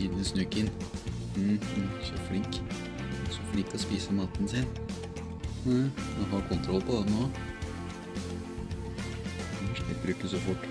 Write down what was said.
ungene snuke inn. Mm, mm, så flink. Så flink til å spise maten sin. Mm, har kontroll på det nå. Slipper ikke så fort.